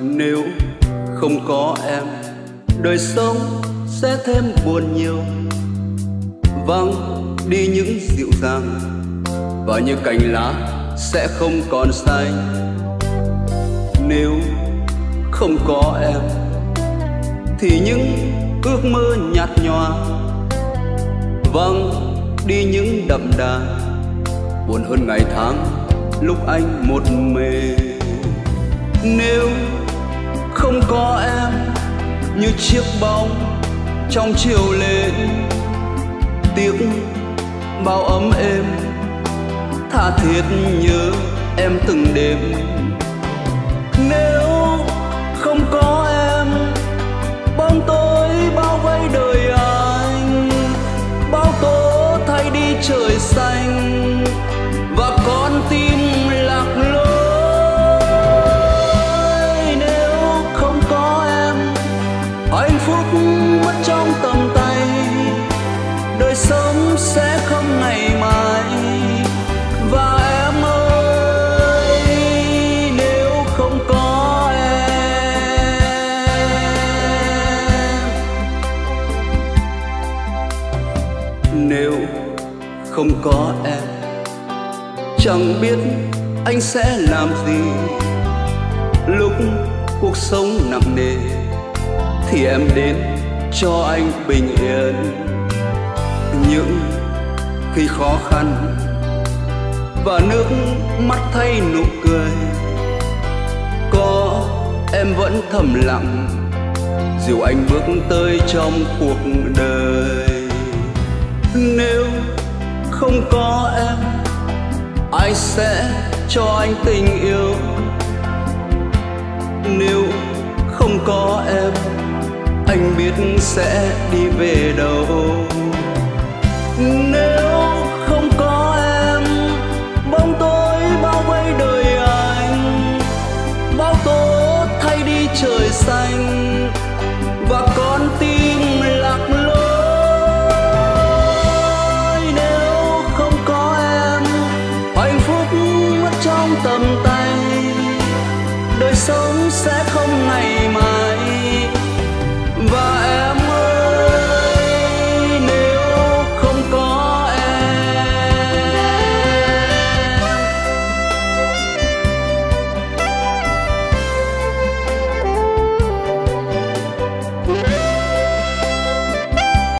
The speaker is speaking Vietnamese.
nếu không có em, đời sống sẽ thêm buồn nhiều. Vắng đi những dịu dàng, và như cành lá sẽ không còn xanh. Nếu không có em, thì những ước mơ nhạt nhòa. Vắng đi những đậm đà, buồn hơn ngày tháng, lúc anh một mình. Nếu có em như chiếc bóng trong chiều lên. Tiếng bao ấm êm, tha thiết nhớ em từng đêm nếu không có em, chẳng biết anh sẽ làm gì. Lúc cuộc sống nặng nề, thì em đến cho anh bình yên. Những khi khó khăn và nước mắt thay nụ cười, có em vẫn thầm lặng dìu anh bước tới trong cuộc đời nếu không có em, ai sẽ cho anh tình yêu? Nếu không có em, anh biết sẽ đi về đâu? tầm tay. Đời sống sẽ không ngày